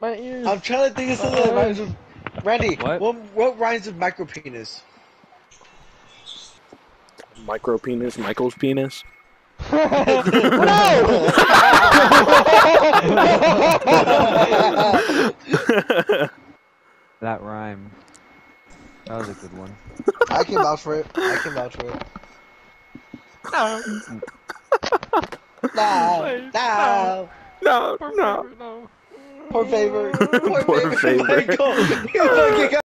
My ears. I'm trying to think of something that rhymes with. Randy, What? what what rhymes with micro penis? Micro penis, Michael's penis. That rhyme. That was a good one. I can vouch for it. I can vouch for it. No, no, No, no. no. Poor favor, poor, Poor favor, favor. Michael, you fucking got